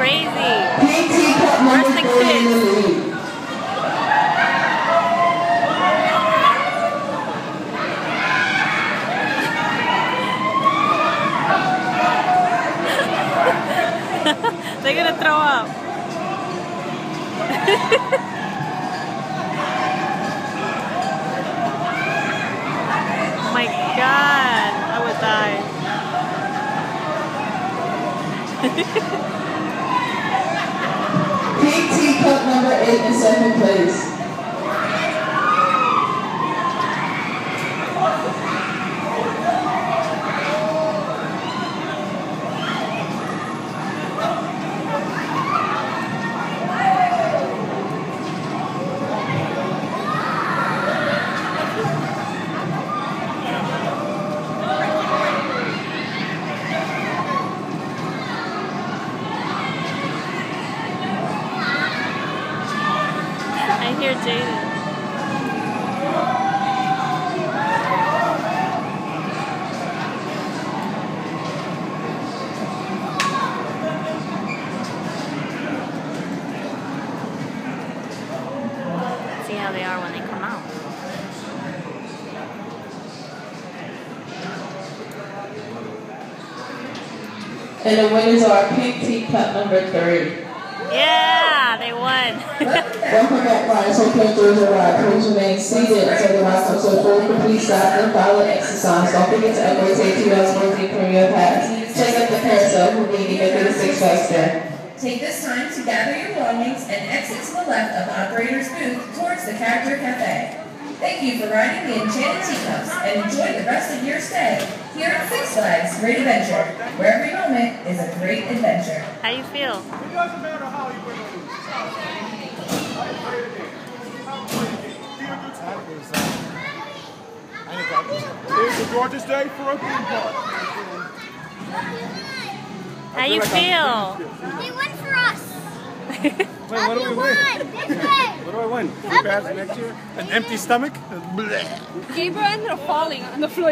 crazy. Where's the three in the kids? They're gonna throw up. oh my god, I would die. in second place. Hear Jaden. See how they are when they come out. And the winners are pink teacup number three. Yeah, they won. Welcome back. Hope you enjoyed your ride. Please remain seated until the last to a full complete stop and follow exercise. Don't forget to upgrade to a two-hour birthday premium pass. Check out the carousel who need the Six Flags stand. Take this time to gather your belongings and exit to the left of operator's booth towards the Character Cafe. Thank you for riding the Enchanted Teacups and enjoy the rest of your stay here at Six Flags Great Adventure, where every moment is a great adventure. How you feel? It doesn't matter how you win or lose. How you play the game. How play the game. Feel good sport. It's a gorgeous day for a theme park. How you feel? They won for us. Wait, what do we win? Won. This way. What do I win? Three pads next year? An empty stomach? Blech. Gabriel ended up falling on the floor.